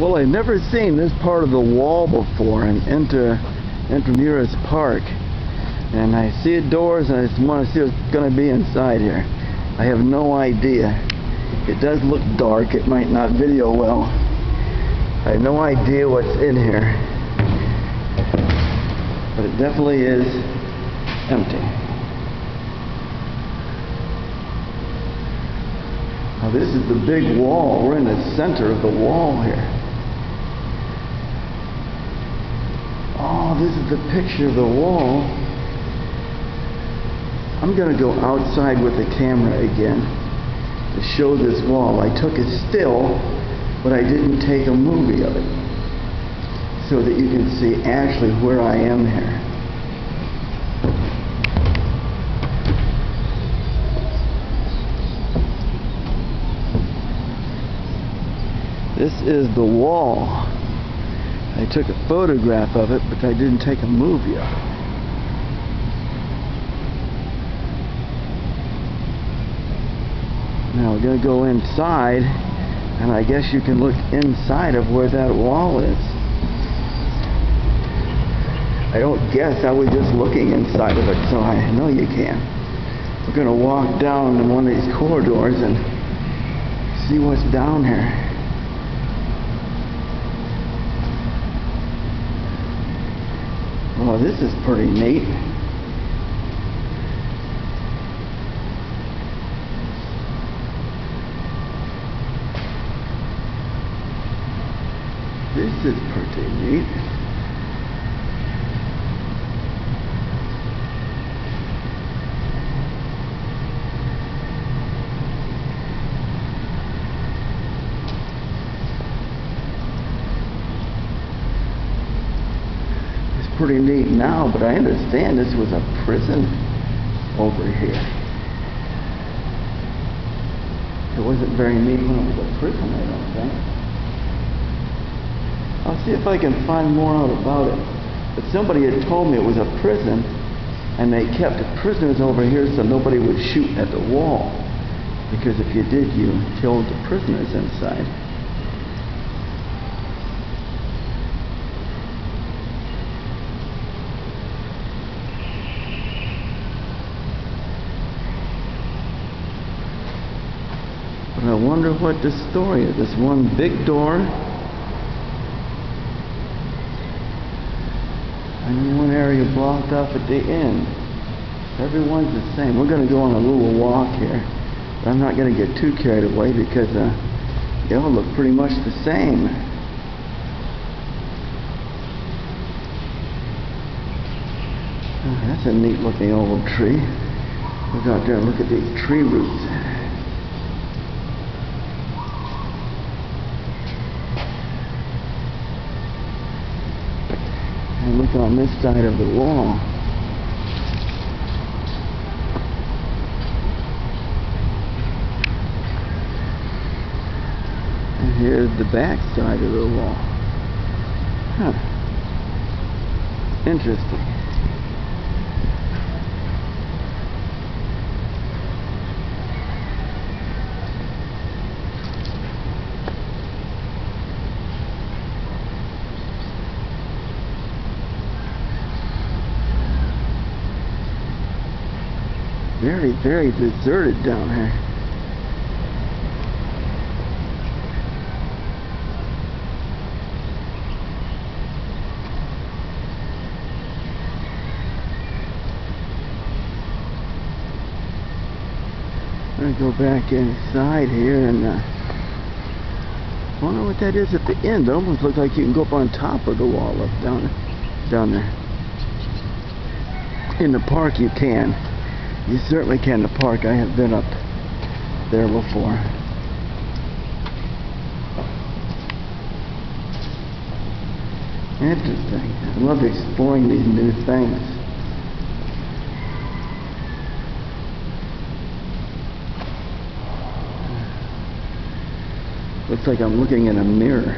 Well, I've never seen this part of the wall before in Inter, Intramuros Park. And I see doors and I just want to see what's going to be inside here. I have no idea. It does look dark. It might not video well. I have no idea what's in here. But it definitely is empty. Now this is the big wall. We're in the center of the wall here. Oh, this is the picture of the wall. I'm going to go outside with the camera again to show this wall. I took it still, but I didn't take a movie of it so that you can see actually where I am here. This is the wall. I took a photograph of it, but I didn't take a movie of it. Now we're going to go inside, and I guess you can look inside of where that wall is. I don't guess, I was just looking inside of it, so I know you can. We're going to walk down one of these corridors and see what's down here. Oh, this is pretty neat. This is pretty neat. Pretty neat now, but I understand this was a prison over here. It wasn't very neat when it was a prison, I don't think. I'll see if I can find more out about it. But somebody had told me it was a prison, and they kept prisoners over here so nobody would shoot at the wall. Because if you did, you killed the prisoners inside. But I wonder what the story is. This one big door and one area blocked off at the end. Everyone's the same. We're going to go on a little walk here. But I'm not going to get too carried away because uh, they all look pretty much the same. Oh, that's a neat looking old tree. Look out there and look at these tree roots. And look on this side of the wall. And here's the back side of the wall. Huh. Interesting. Very, very deserted down here. I'm gonna go back inside here and uh, wonder what that is at the end. It almost looks like you can go up on top of the wall up down down there. In the park you can. You certainly can the park. I have been up there before. Interesting. I love exploring these new things. Looks like I'm looking in a mirror.